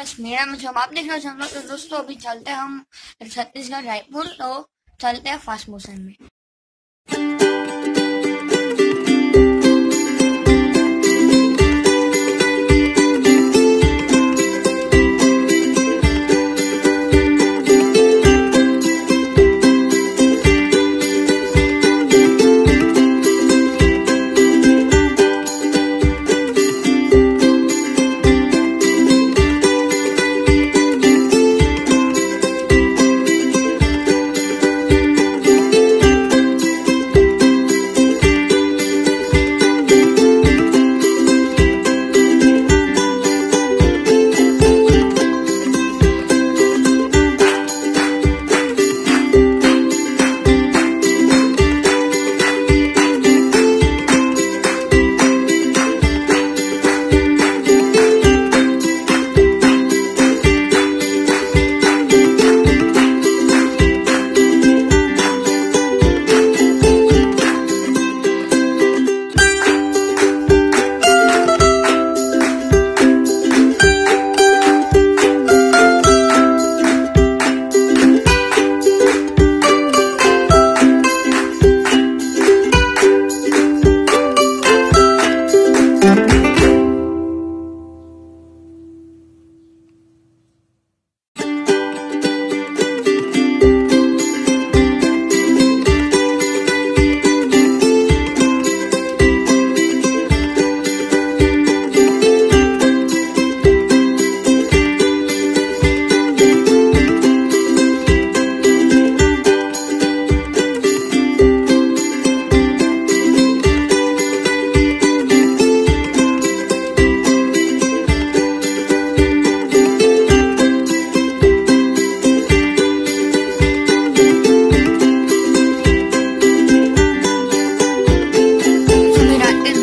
बस मेरा में आप आप देखना हो तो दोस्तों अभी चलते हैं हम छत्तीसगढ़ रायपुर तो चलते हैं फास्ट मोशन में।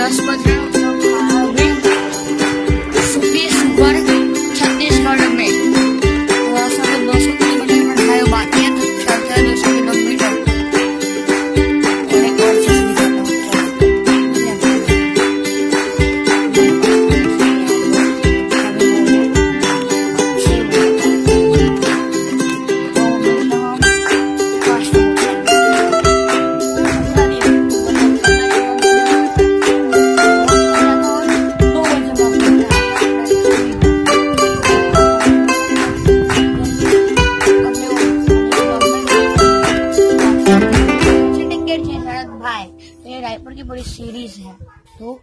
las cuatro. Subí. भाई तो ये रायपुर की बड़ी सीरीज़ है। तो